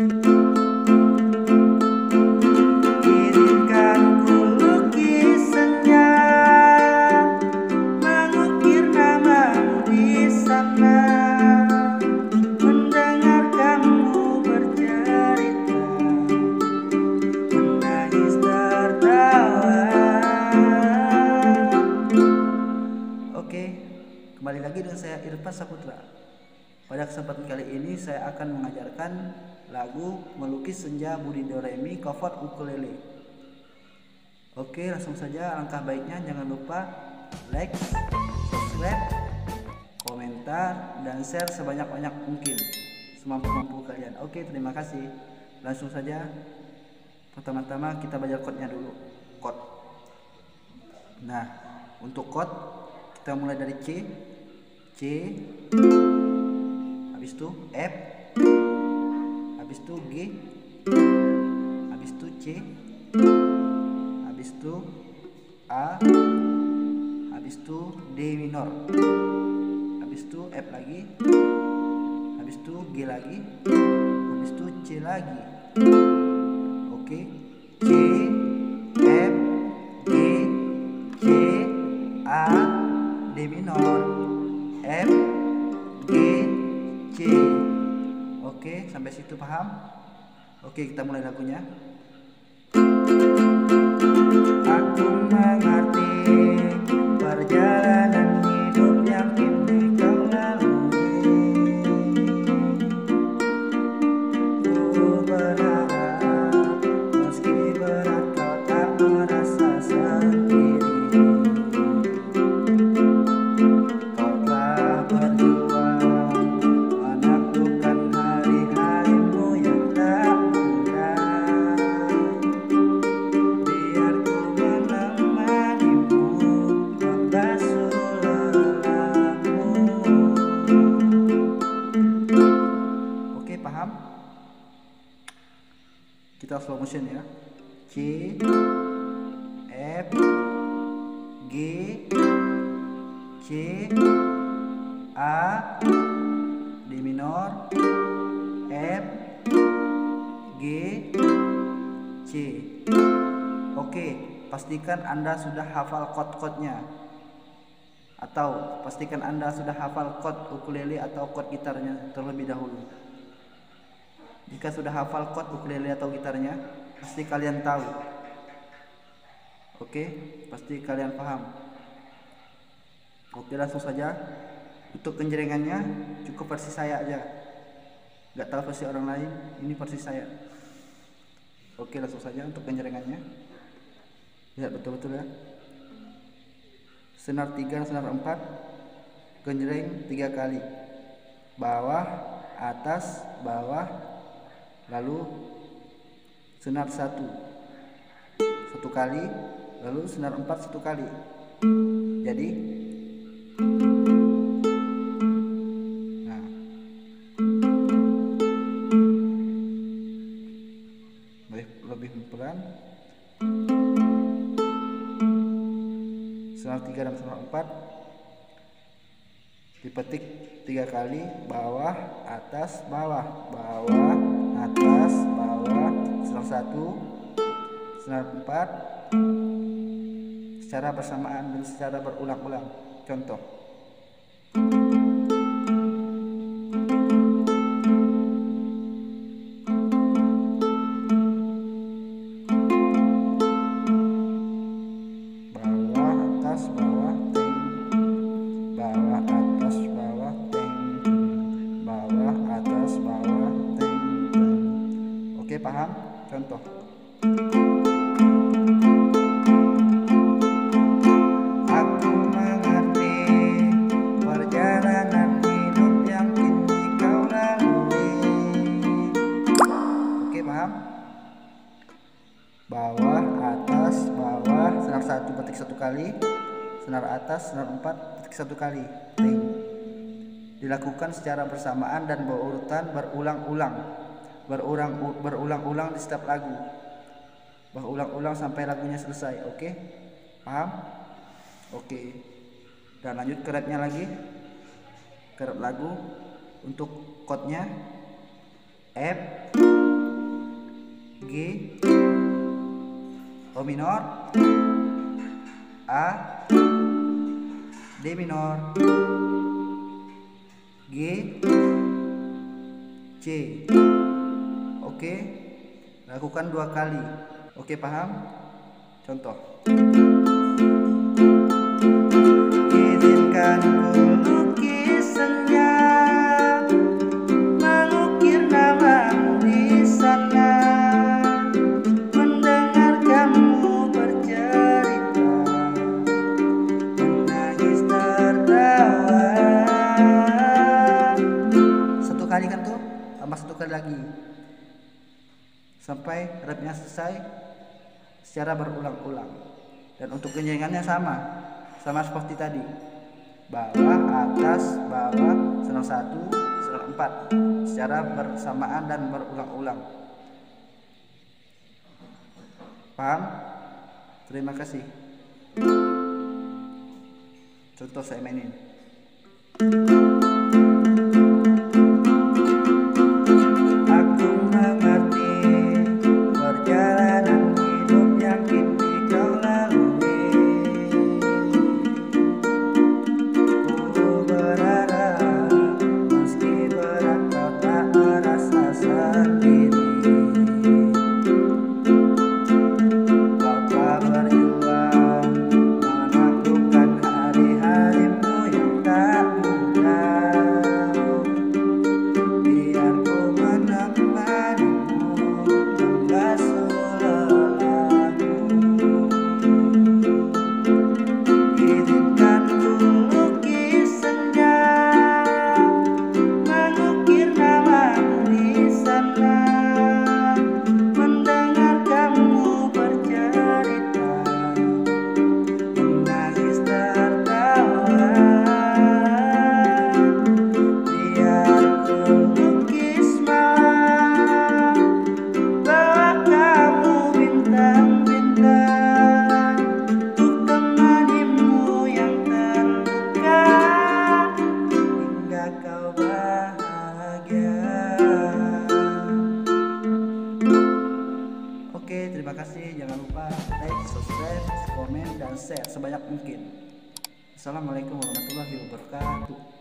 kembali lagi dengan saya Irfan Saputra. Pada kesempatan kali ini saya akan mengajarkan lagu Melukis Senja Budi Doremi cover ukulele. Oke, langsung saja langkah baiknya jangan lupa like, subscribe, komentar, dan share sebanyak-banyak mungkin semampu-mampu kalian. Oke, terima kasih. Langsung saja. Pertama-tama kita belajar chordnya dulu. Chord. Nah, untuk chord kita mulai dari C, C, habis itu F habis itu G. Habis itu C. Habis itu A. Habis itu D minor. Habis itu F lagi. Habis itu G lagi. Habis itu C lagi. Oke. C F G C A D minor. F Oke sampai situ paham? Oke kita mulai lagunya. Aku slow motion ya. C F G C A D minor F G C. Oke pastikan anda sudah hafal chord-chordnya. Atau pastikan anda sudah hafal chord ukulele atau chord gitarnya terlebih dahulu jika sudah hafal chord ukulele atau gitarnya pasti kalian tahu. Oke? Pasti kalian paham. Oke langsung saja. Untuk kenjeringannya cukup versi saya aja. Gak tahu versi orang lain Ini versi saya. Oke langsung saja untuk kenjeringannya Lihat betul-betul ya. Senar 3 senar 4 Genjreng 3 kali. Bawah Atas Bawah Lalu Senar 1 Satu kali Lalu senar 4 satu kali. Jadi Nah. Lebih, lebih pelan. Senar 3 dan senar 4 dipetik tiga kali bawah atas bawah. Bawah atas bawah senar 1 senar 4 secara bersamaan dan secara berulang-ulang. Contoh Bawah, atas, bawah, senar satu petik satu kali, senar atas, senar empat petik satu kali. Ting. Dilakukan secara bersamaan dan berurutan berulang-ulang, berulang berulang-ulang di setiap lagu. Berulang-ulang sampai lagunya selesai. Oke? Paham? Oke. Dan lanjut ke rapnya lagi. Ke lagu untuk chordnya F G O minor A D minor G C. Oke lakukan dua kali. Oke paham? Contoh sampai rapnya selesai secara berulang-ulang. Dan untuk genjengannya sama sama seperti tadi. Bawah atas bawah senang satu senang empat. Secara bersamaan dan berulang-ulang. Paham? Terima kasih. Contoh saya mainin Thank you. Kasih. Jangan lupa like, subscribe, komen, dan share sebanyak mungkin. Assalamualaikum warahmatullahi wabarakatuh